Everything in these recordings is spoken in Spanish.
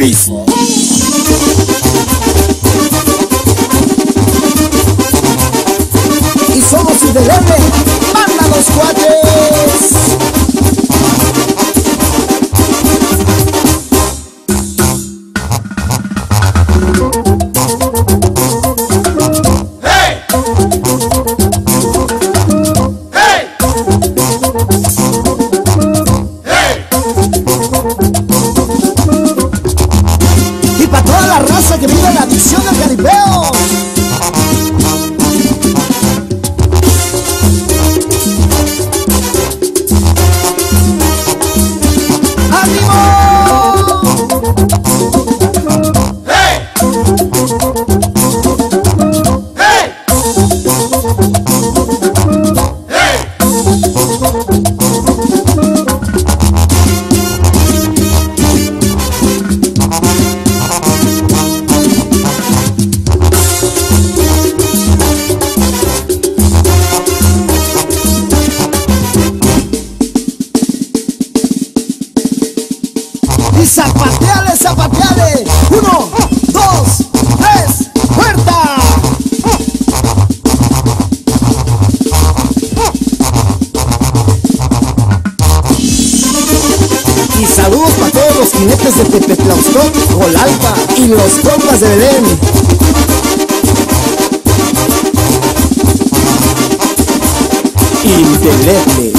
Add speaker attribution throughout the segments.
Speaker 1: Y somos IDM, manda los cuates. Niñas Belén.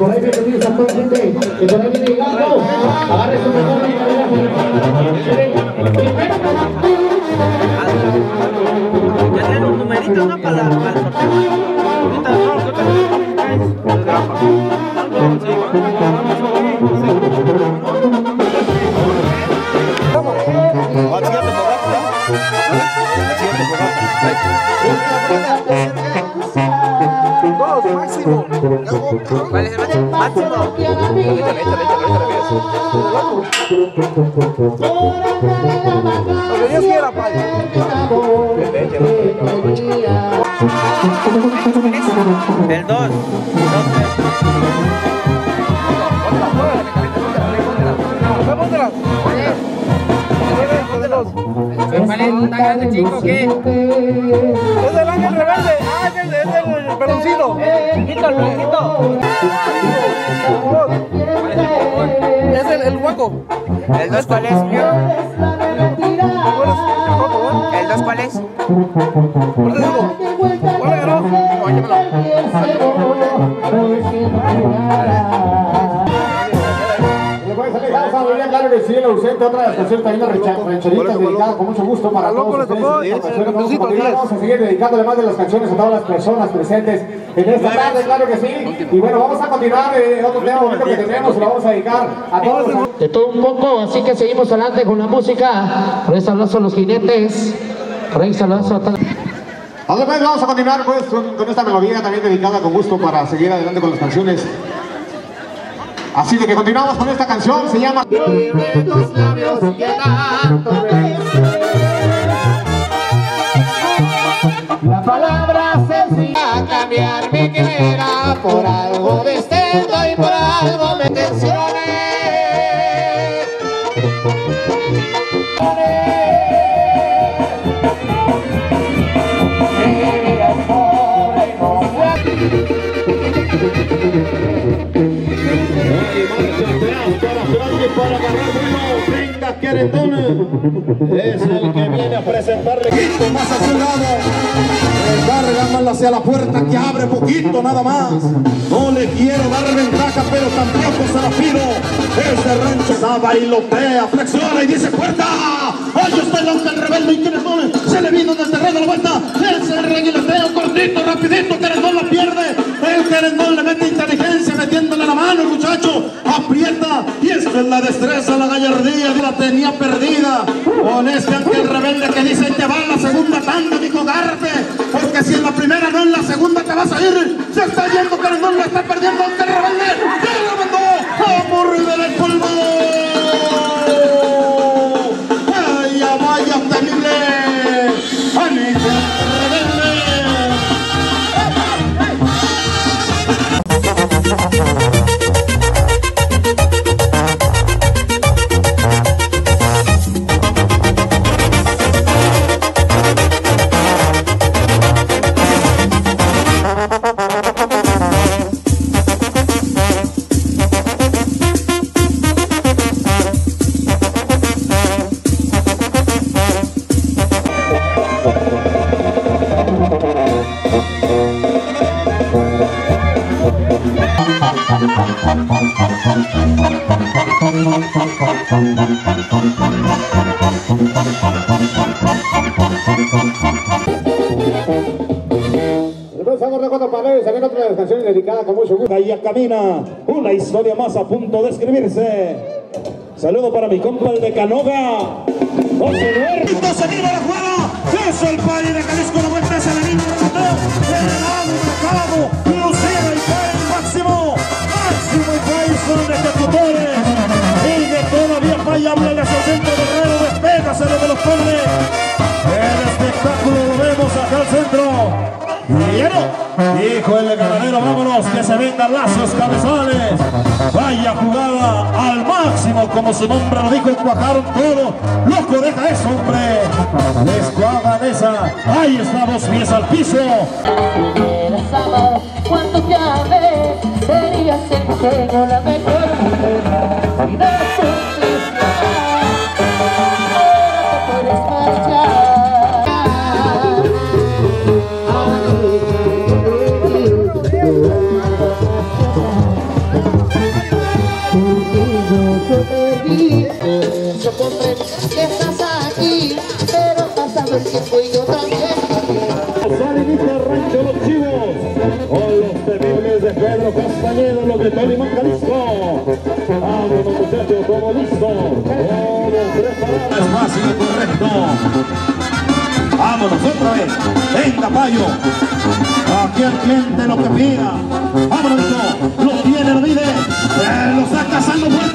Speaker 2: थोड़े भी संपर्क
Speaker 3: देते
Speaker 4: इतने भी नहीं
Speaker 3: Lo que Dios quiera, padre. El 2. Es el ángel rebelde. Ah, es el, es el peloncito. Quito, el blanquito. Es el, el hueco.
Speaker 4: ¿El 2 cuál es? ¿El 2 cuál es?
Speaker 3: ¿Cuál?
Speaker 4: No, llévalo.
Speaker 5: Le claro que sí, el ausente, otra las recha- rancheritas dedicadas con mucho gusto para todos ustedes. ocasión vamos a seguir dedicándole más de las canciones a todas las personas presentes en esta tarde, claro que sí. Y bueno, vamos a continuar eh, otro tema bonito que tenemos y lo vamos a dedicar a todos
Speaker 1: De todo un poco, así que seguimos adelante con la música. Por este abrazo a los jinetes. Por este abrazo a todos.
Speaker 5: Además, vamos a continuar pues, con, con esta melodía también dedicada con gusto para seguir adelante con las canciones. Así de que continuamos con esta canción, se llama...
Speaker 1: La palabra sencilla a cambiar mi quimera por algo distinto y por algo me
Speaker 6: es el que viene a presentarle poquito más a su lado, recarga hacia la puerta que abre poquito nada más, no le quiero dar ventaja pero tampoco se la pido, ese rancho está bailotea, flexiona y dice puerta, ahí está el ángel rebelde y querendón, se le vino del terreno la vuelta, ese reguiloteo cortito, rapidito, querendón la pierde, el querendón le mete inteligencia metiéndole la mano el muchacho, y esta es la destreza, la gallardía, la tenía perdida. Con este ángel rebelde que dice te va en la segunda tanda, dijo Garte, porque si en la primera no en la segunda te vas a ir, se está yendo querendón, la camina una historia más a punto de escribirse. Saludo para mi compa el de Canoga. José Duerto se vive la jugada. El país de Jalisco. La vuelta el anillo de Mateo. General Mercado. Lucía y País Máximo. Máximo y País son ejecutores. Y de todavía falla. Háblale a su centro guerrero. Despégaselo de los pobres. El espectáculo lo vemos acá al centro. Hijo el ganadero, vámonos, que se vengan lazos cabezales. Vaya jugada al máximo, como su nombre lo dijo, encuajaron todo. Loco, deja eso, hombre. Les cuagan esa. Ahí estamos, pies al piso. Es fácil y correcto. Vámonos otra vez. Venga, payo. Aquí el cliente lo que pida. Vámonos, lo tiene, lo
Speaker 7: vive. Eh, lo está
Speaker 6: cazando.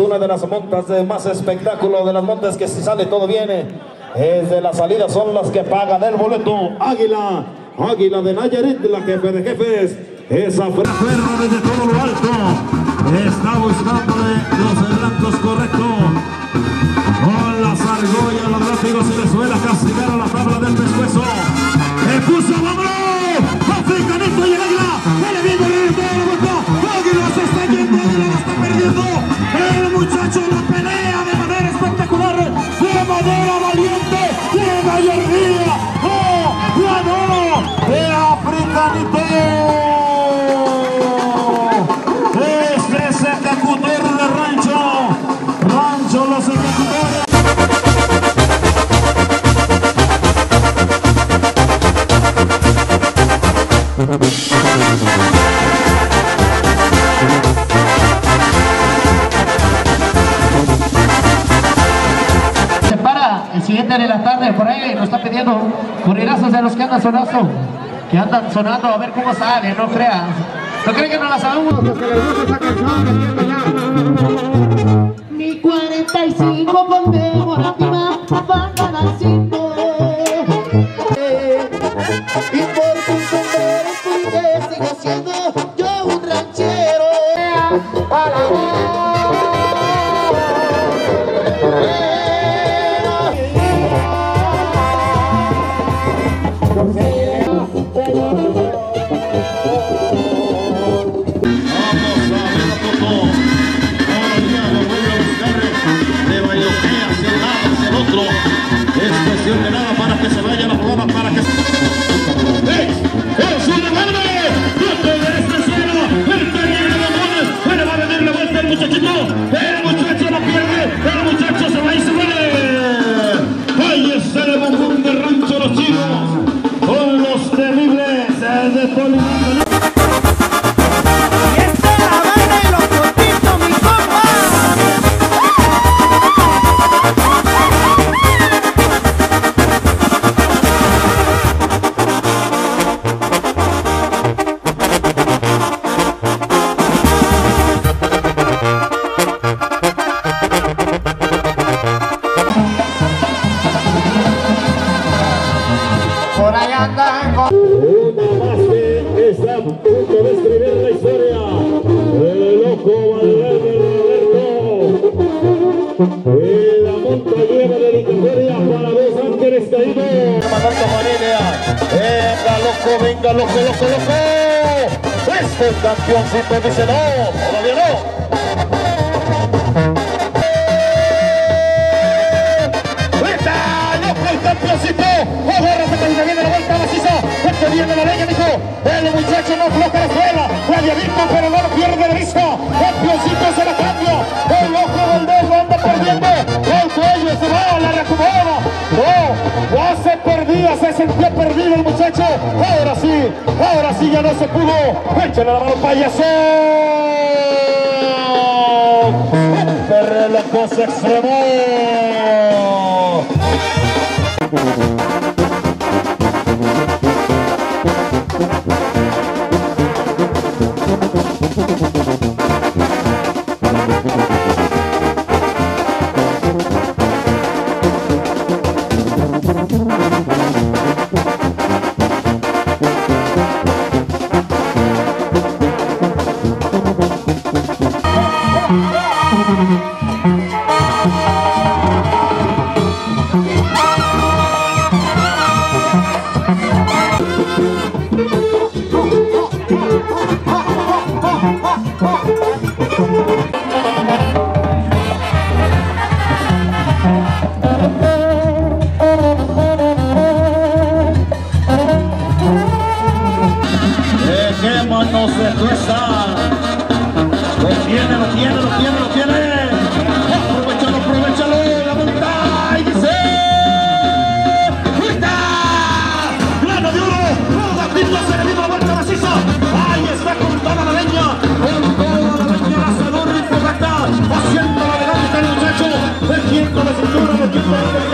Speaker 6: Una de las montas de más espectáculo, de las montas que si sale todo viene. Es de las salidas, son las que pagan el boleto. Águila, Águila de Nayarit, la jefe de jefes. Esa la perra desde todo lo alto. Está buscándole los blancos correcto. Con las argollas, los látigos y le suela castigar a la tabla del pescuezo. ¡Le puso, vámonos! ¡Africanito y el águila! ¡Viene viendo el todo los
Speaker 1: que andan sonando, que andan sonando a ver cómo sale, no creas. ¿No creen que no la sabemos?
Speaker 2: Mi 45 conmemorativa
Speaker 6: Valverde Roberto. Y la. Venga, venga. Este campeoncito dice no, todavía no. ¡Está loco el campeoncito! ¡Agárrate que se viene la vuelta! ¡Este la leña, dijo! ¡El muchacho no escuela! ¡La había visto, pero no lo pierde de vista! ¡Campeoncito se la cambia! ¡El ojo del dedo anda perdiendo! ¡El cuello se va! ¡La reacomoda! ¡No! ¡Ya se perdía! ¡Se sentía perdido el muchacho! ¡Ahora sí! ¡Ahora sí ya no se pudo! ¡Échale la mano, payaso! Perre la cosa extremó. Toda inteligencia,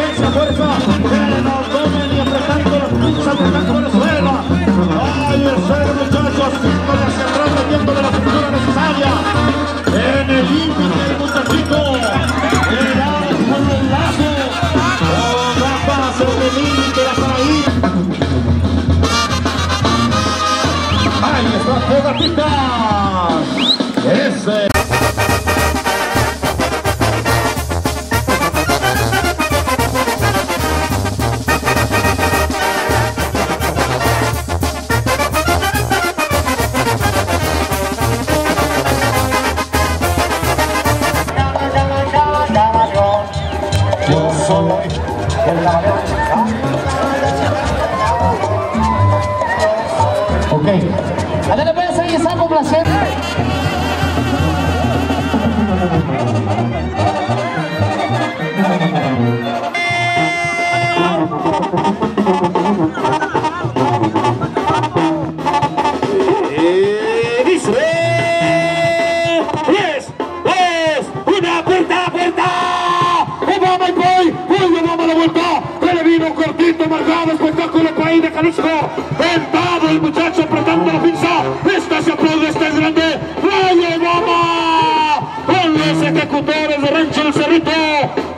Speaker 6: Jalisco! ¡Ventado el muchacho apretando la pinza! ¡Esta se aplaude, esta es grande! ¡Vaya, vamos! Con los ejecutores de Rancho El Cerrito,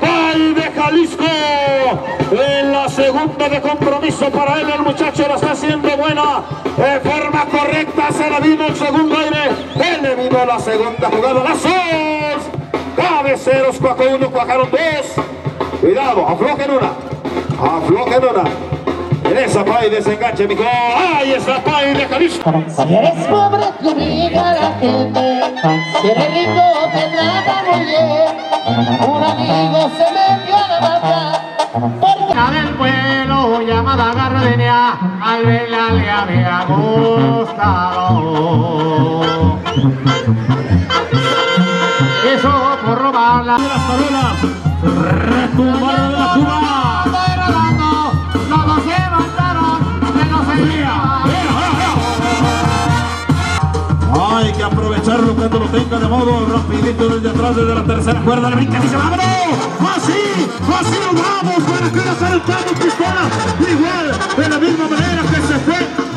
Speaker 6: país de Jalisco! En la segunda de compromiso para él, el muchacho la está haciendo buena. De forma correcta se le vino el segundo aire. Él le vino la segunda jugada. ¡Lazos! Cabeceros, cuaco uno, cuajaron dos. Cuidado, aflojen una. Aflojen una. En esa pay desenganche, mijo. ¡Ahí está pay de Jalisco!
Speaker 2: Si eres pobre, tú diga a la gente. Si eres rico, te trata muy bien. Un amigo se metió a la mata. Porque
Speaker 1: del pueblo llamada Gardenia, al verla le había gustado. Eso por robarla.
Speaker 6: Las retumbaron de la cuba.
Speaker 1: Que
Speaker 6: aprovecharlo cuando lo tenga de modo rapidito desde atrás, desde la tercera cuerda, le brinca y dice ¡vámonos! ¡Así! ¡Así nos vamos! ¡Para que nos saltamos pistola! Igual, de la misma manera que se fue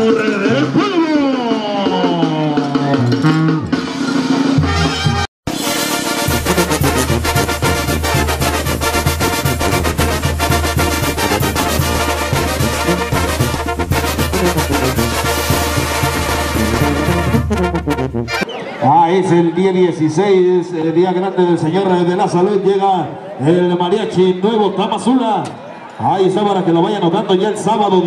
Speaker 6: morder día 16, el día grande del Señor de la Salud. Llega el mariachi nuevo Tamazula. Ahí está para que lo vayan notando ya el sábado.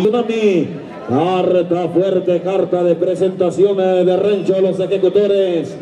Speaker 6: Carta fuerte, carta de presentación eh, de Rancho a los ejecutores.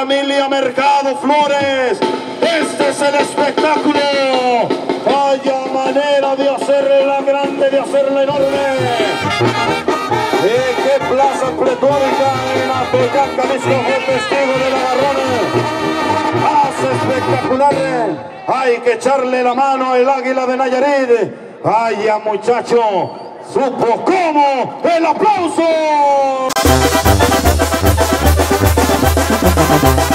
Speaker 6: Familia Mercado Flores, este es el espectáculo, vaya manera de hacerla grande, de hacerla enorme. ¿En qué plaza pletórica en la Toyaca, Jalisco fue testigo del agarrón? hace espectacular. Hay que echarle la mano al águila de Nayarit. Vaya muchacho, supo cómo. El aplauso. Thank